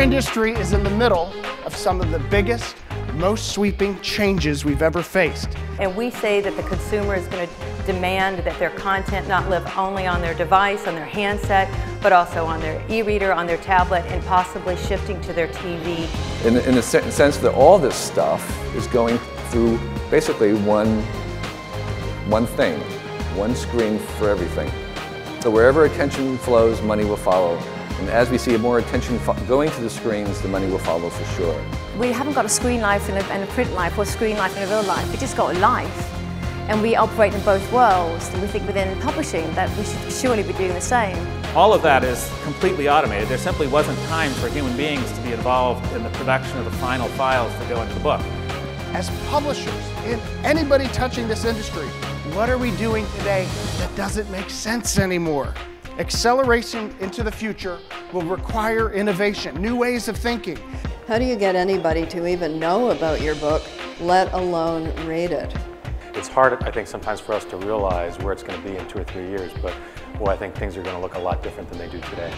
industry is in the middle of some of the biggest, most sweeping changes we've ever faced. And we say that the consumer is going to demand that their content not live only on their device, on their handset, but also on their e-reader, on their tablet, and possibly shifting to their TV. In, in the sense that all this stuff is going through basically one, one thing, one screen for everything. So wherever attention flows, money will follow. And as we see more attention going to the screens, the money will follow for sure. We haven't got a screen life and a, and a print life or a screen life and a real life. We just got a life. And we operate in both worlds. And we think within publishing that we should surely be doing the same. All of that is completely automated. There simply wasn't time for human beings to be involved in the production of the final files that go into the book. As publishers and anybody touching this industry, what are we doing today that doesn't make sense anymore? Acceleration into the future will require innovation, new ways of thinking. How do you get anybody to even know about your book, let alone read it? It's hard, I think, sometimes for us to realize where it's going to be in two or three years, but well, I think things are going to look a lot different than they do today.